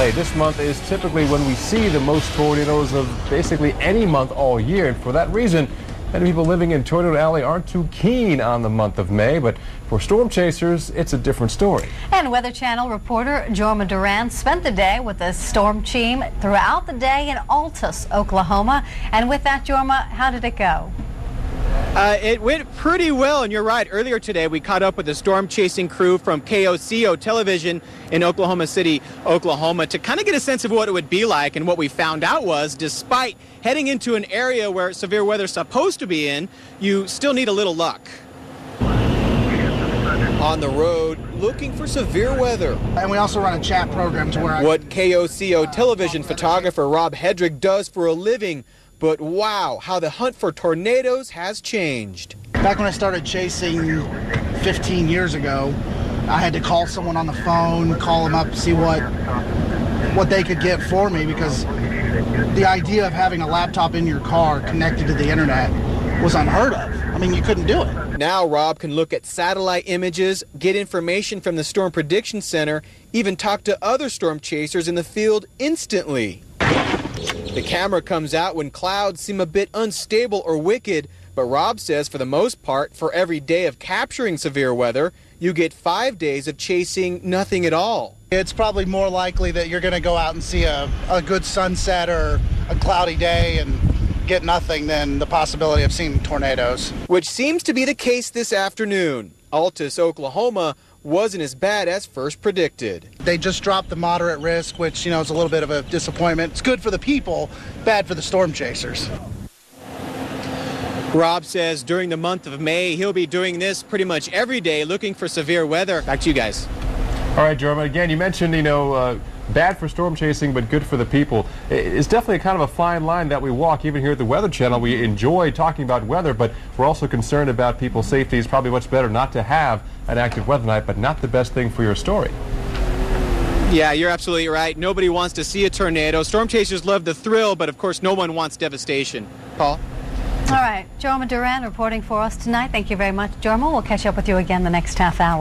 This month is typically when we see the most tornadoes of basically any month all year. And for that reason, many people living in Tornado Alley aren't too keen on the month of May. But for storm chasers, it's a different story. And Weather Channel reporter Jorma Duran spent the day with the storm team throughout the day in Altus, Oklahoma. And with that, Jorma, how did it go? Uh, it went pretty well, and you're right. Earlier today, we caught up with the storm chasing crew from KOCO Television in Oklahoma City, Oklahoma, to kind of get a sense of what it would be like. And what we found out was, despite heading into an area where severe weather is supposed to be in, you still need a little luck. On the road, looking for severe weather. And we also run a chat program to where I What KOCO television photographer Rob Hedrick does for a living but wow, how the hunt for tornadoes has changed. Back when I started chasing 15 years ago, I had to call someone on the phone, call them up, see what what they could get for me because the idea of having a laptop in your car connected to the internet was unheard of. I mean, you couldn't do it. Now Rob can look at satellite images, get information from the Storm Prediction Center, even talk to other storm chasers in the field instantly. The camera comes out when clouds seem a bit unstable or wicked, but Rob says for the most part, for every day of capturing severe weather, you get five days of chasing nothing at all. It's probably more likely that you're going to go out and see a, a good sunset or a cloudy day and get nothing than the possibility of seeing tornadoes. Which seems to be the case this afternoon. Altus, Oklahoma wasn't as bad as first predicted. They just dropped the moderate risk, which, you know, is a little bit of a disappointment. It's good for the people, bad for the storm chasers. Rob says during the month of May, he'll be doing this pretty much every day, looking for severe weather. Back to you guys. All right, Jeremy. Again, you mentioned, you know, uh, bad for storm chasing, but good for the people. It's definitely kind of a fine line that we walk. Even here at the Weather Channel, we enjoy talking about weather, but we're also concerned about people's safety. It's probably much better not to have an active weather night, but not the best thing for your story. Yeah, you're absolutely right. Nobody wants to see a tornado. Storm chasers love the thrill, but of course, no one wants devastation. Paul? All right, Jorma Duran reporting for us tonight. Thank you very much, Jorma. We'll catch up with you again the next half hour.